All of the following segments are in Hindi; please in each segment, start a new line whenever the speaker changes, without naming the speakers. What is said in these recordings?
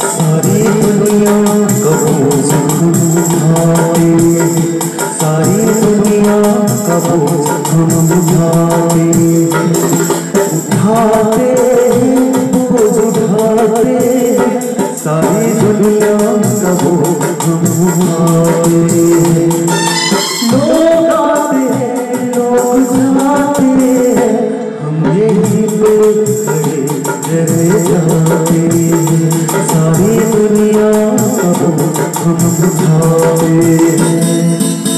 सारी दुनिया का वो बुझाए सारी दुनिया का वो बुझाए Thank you.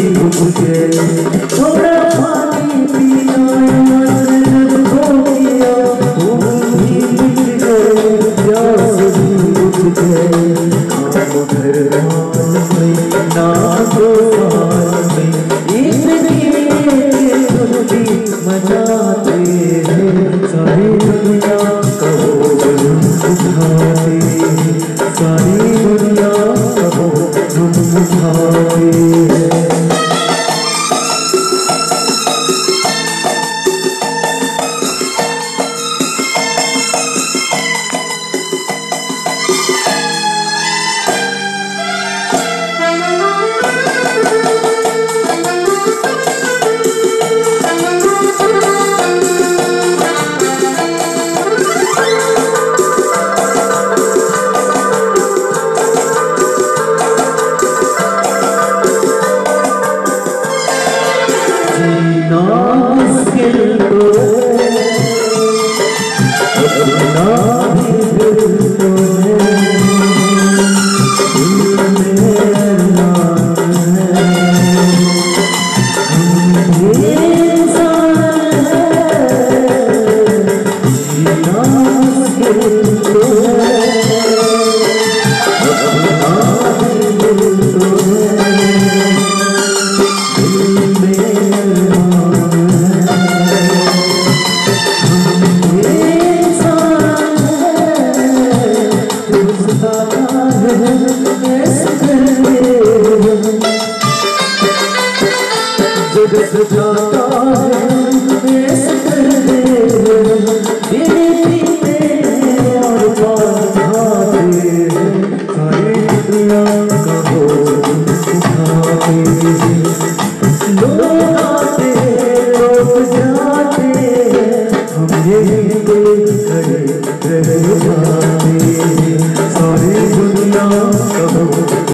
si Say, no, skill, no. से जस जाता